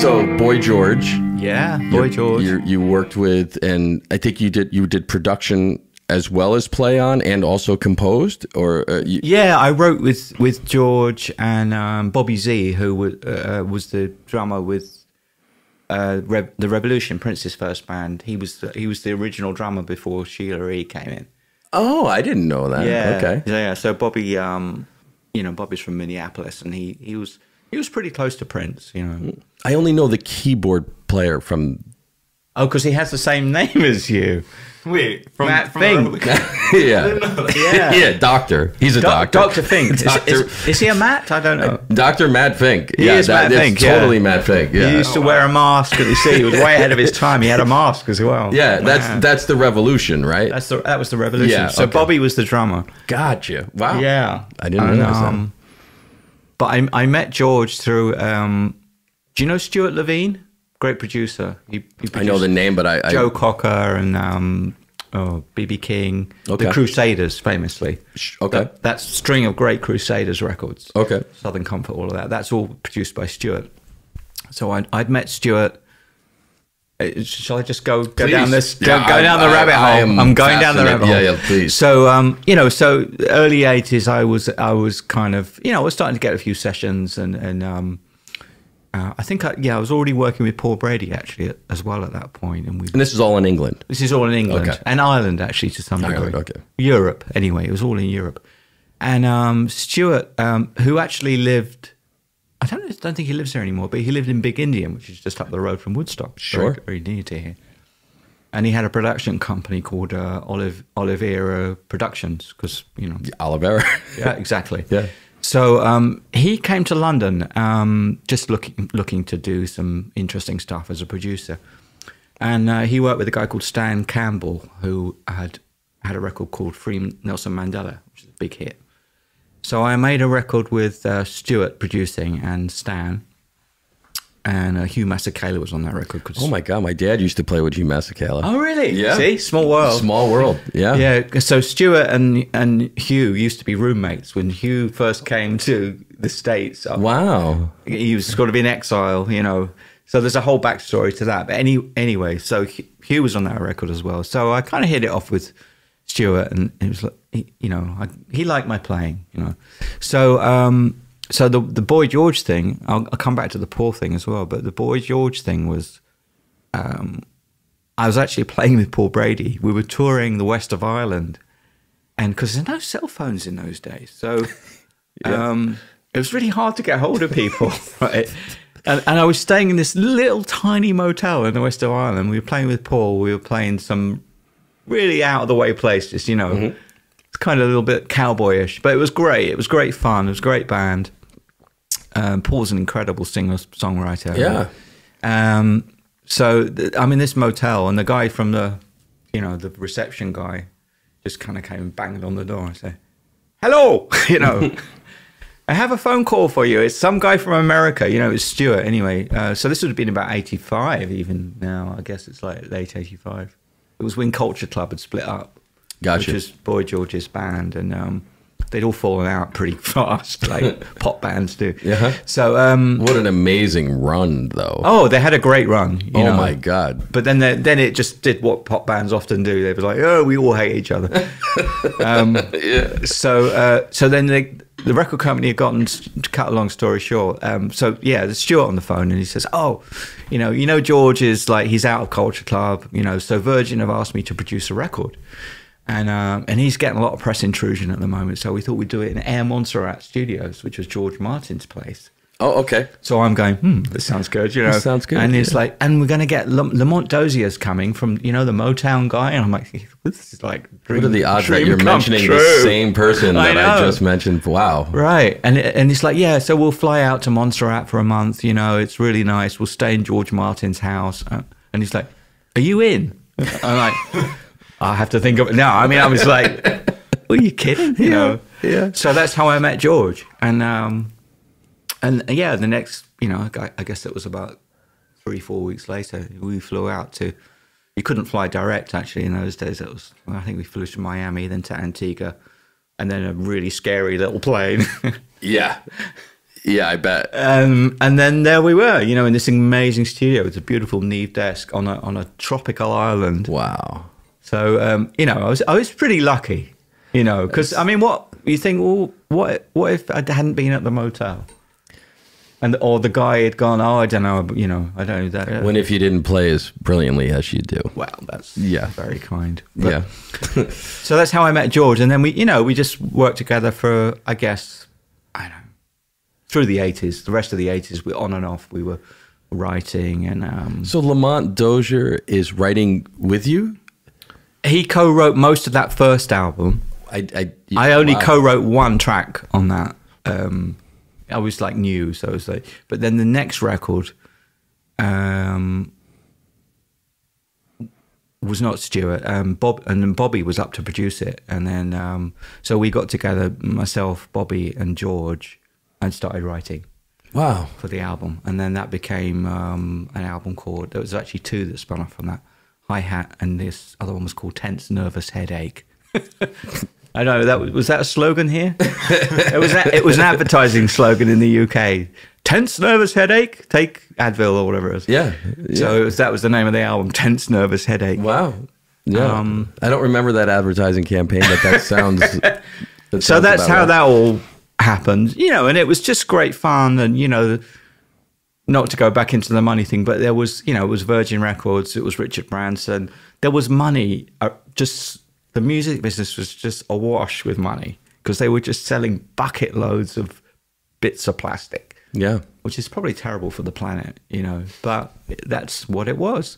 So, Boy George, Yeah, Boy George. you you worked with, and I think you did you did production as well as play on, and also composed, or uh, you, Yeah, I wrote with with George and um, Bobby Z, who was uh, was the drummer with uh, Rev- the Revolution, Prince's first band. He was the, he was the original drummer before Sheila E came in. oh, I didn't know that. Yeah, okay. Yeah, so Bobby, um, you know, Bobby's from Minneapolis, and he he was he was pretty close to Prince. You know, I only know the keyboard player from. Oh, because he has the same name as you. Wait, from Matt from Fink. yeah, Yeah. yeah, doctor. He's a Doc- doctor. Dr. Fink. Is, Doctor- is, is he a Matt? I don't know. Doctor Matt Fink. He yeah, is Matt that's Fink, yeah. Totally Matt Fink. Yeah. He used to wear a mask at the sea. He was way ahead of his time. He had a mask as well. yeah, that's that's the revolution, right? That's the that was the revolution. Yeah, so okay. Bobby was the drummer. gotcha. Wow. Yeah, I didn't And, realize that. um, But I I met George through. Um, do you know Stuart Levine? Great producer. He, he I know the name, but I, I Joe Cocker and um, oh BB King, Okay. the Crusaders, famously. Okay. That, that string of great Crusaders records. Okay. Southern Comfort, all of that. That's all produced by Stuart. So I, I'd met Stewart. Uh, Shall I just go go Please. down this go, Yeah, go I- down the I- rabbit I hole? am I'm going down the rabbit hole. Yeah, yeah, please. So um, you know, so early '80s, I was I was kind of you know I was starting to get a few sessions and and um, uh, I think I, yeah I was already working with Paul Brady actually as well at that point, and we and this is all in England. this is all in England Okay. and Ireland, actually, to some Ireland, degree. okay. Europe, anyway. It was all in Europe. And um, Stewart, um, who actually lived, I don't, know, don't think he lives there anymore, but he lived in Big Indian, which is just up the road from Woodstock. Sure. Very, very near to here. And he had a production company called uh, Olive Oliveira Productions, because, you know, Olivera. yeah, exactly. Yeah. So um, he came to London um, just looking looking to do some interesting stuff as a producer, and uh, he worked with a guy called Stan Campbell who had had a record called Free Nelson Mandela, which is a big hit. So I made a record with uh, Stewart producing and Stan, and uh, Hugh Masekela was on that record. 'cause- oh my God, my dad used to play with Hugh Masekela. Oh really? Yeah. See, small world. Small world. Yeah. Yeah, so Stewart and and Hugh used to be roommates when Hugh first came to the states. uh, Wow. He was sort of in exile, you know. So there's a whole backstory to that. But any anyway, so Hugh was on that record as well. So I kind of hit it off with Stewart, and it was like, he, you know, I, he liked my playing, you know. So um, so the the Boy George thing, I'll, I'll come back to the Paul thing as well. But the Boy George thing was. Um, I was actually playing with Paul Brady. We were touring the west of Ireland, and because there's no cell phones in those days, so um, it was really hard to get hold of people. right? And, and I was staying in this little tiny motel in the west of Ireland. We were playing with Paul. We were playing some really out of the way places, you know. It's kind of a little bit cowboyish, but it was great. It was great fun. It was a great band. Um, Paul's an incredible singer songwriter. Yeah. Um, so th- I'm in this motel, and the guy from the, you know, the reception guy, just kind of came and banged on the door and said, "Hello," you know. I have a phone call for you. It's some guy from America. You know, it's Stewart. Anyway, uh, so this would have been about '85. Even now, I guess it's like late '85. It was when Culture Club had split up, Gotcha. which was Boy George's band, and um, they'd all fallen out pretty fast, like pop bands do. Yeah. So, um, What an amazing run, though. oh, they had a great run. You oh know? my God. But then, they, then it just did what pop bands often do. They were like, "Oh, we all hate each other." um, So, uh, so then they, the record company had gotten. To cut a long story short, um, so yeah, there's Stewart on the phone, and he says, "Oh, you know, you know, George is like he's out of Culture Club, you know, so Virgin have asked me to produce a record." And um, and he's getting a lot of press intrusion at the moment, so we thought we'd do it in Air Montserrat Studios, which was George Martin's place. Oh, okay. So I'm going, hmm, this sounds good, you know. This sounds good, And it's yeah. like, and we're going to get Lam- Lamont Dozier's coming from, you know, the Motown guy. And I'm like, this is like, dream, What are the odds that you're come mentioning the same person I that I just mentioned? Wow. Right. And, it- and it's like, yeah, so we'll fly out to Montserrat for a month. You know, it's really nice. We'll stay in George Martin's house. Uh, And he's like, are you in? I'm like, I have to think of it. No, I mean, I was like, are you kidding? You know? yeah. So that's how I met George. And, um, and uh, yeah, the next, you know, I, I guess it was about three, four weeks later, we flew out to. You couldn't fly direct actually in those days. It was, I think we flew to Miami, then to Antigua, and then a really scary little plane. Yeah. Yeah, I bet. um, and then there we were, you know, in this amazing studio with a beautiful Neve desk on a on a tropical island. Wow. So um, you know, I was I was pretty lucky, you know, because I mean, what you think? Well, what what if I hadn't been at the motel, and or the guy had gone? Oh, I don't know, you know, I don't know that. When if you didn't play as brilliantly as you do. well, that's Yeah. very kind. But- yeah. So that's how I met George, and then we, you know, we just worked together for, I guess, I don't know, through the eighties. The rest of the eighties, we on and off, we were writing, and um, So Lamont Dozier is writing with you? He co-wrote most of that first album. I I, I only wow. co-wrote one track on that. Um, I was like new, so it was like. But then the next record um, was not Stewart. Um, Bob and then Bobby was up to produce it, and then um, so we got together, myself, Bobby, and George, and started writing Wow. for the album, and then that became um, an album called. There was actually two that spun off from that. High Hat, and this other one was called Tense Nervous Headache. I know that was, was that a slogan here. it was a, it was an advertising slogan in the UK. Tense nervous headache. Take Advil or whatever it is. Yeah. So it was, that was the name of the album. Tense nervous headache. Wow. Yeah. Um, I don't remember that advertising campaign, but that sounds. that so sounds that's how right. that all happened, you know, and it was just great fun. And, you know, not to go back into the money thing, but there was, you know, it was Virgin Records, it was Richard Branson. There was money, uh, just the music business was just awash with money because they were just selling bucket loads of bits of plastic, Yeah. which is probably terrible for the planet, you know, but that's what it was.